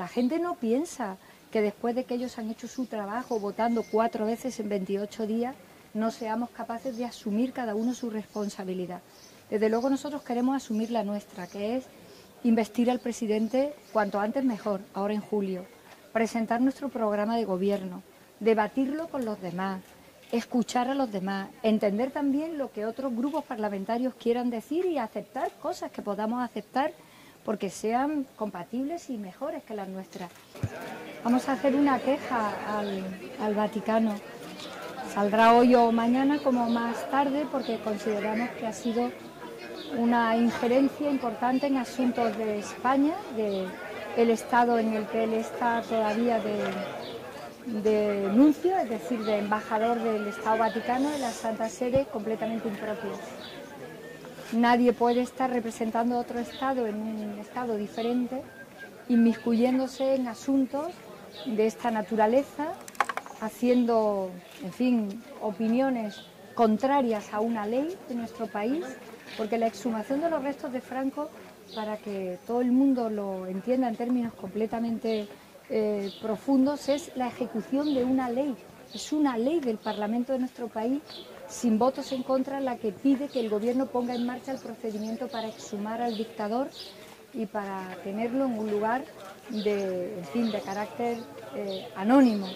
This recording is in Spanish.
La gente no piensa que después de que ellos han hecho su trabajo votando cuatro veces en 28 días, no seamos capaces de asumir cada uno su responsabilidad. Desde luego nosotros queremos asumir la nuestra, que es investir al presidente cuanto antes mejor, ahora en julio, presentar nuestro programa de gobierno, debatirlo con los demás, escuchar a los demás, entender también lo que otros grupos parlamentarios quieran decir y aceptar cosas que podamos aceptar porque sean compatibles y mejores que las nuestras. Vamos a hacer una queja al, Vaticano. Saldrá hoy o mañana como más tarde porque consideramos que ha sido una injerencia importante en asuntos de España, de estado en el que él está todavía de, de nuncio, es decir, de embajador del Estado Vaticano en la Santa Sede, completamente impropio. Nadie puede estar representando a otro Estado en un Estado diferente, inmiscuyéndose en asuntos de esta naturaleza, haciendo, en fin, opiniones contrarias a una ley de nuestro país, porque la exhumación de los restos de Franco, para que todo el mundo lo entienda en términos completamente eh, profundos, es la ejecución de una ley. Es una ley del Parlamento de nuestro país, sin votos en contra, la que pide que el Gobierno ponga en marcha el procedimiento para exhumar al dictador y para tenerlo en un lugar de, fin, de carácter eh, anónimo.